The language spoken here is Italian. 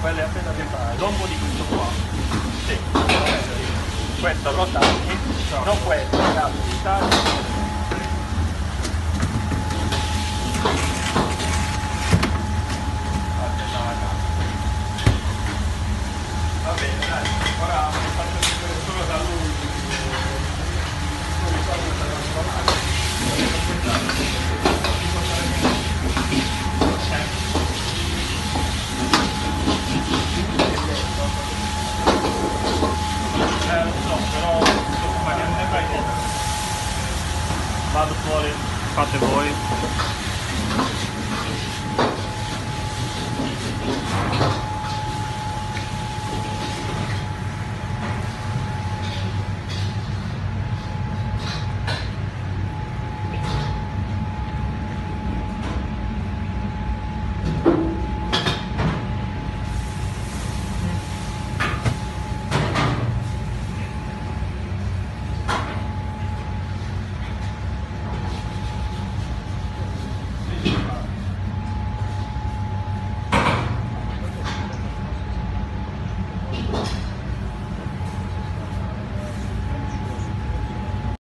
quelle appena piantate. Dopo di questo qua, sì. questo rotati, no. non questa, cavolo, lá do Florian Fateboy.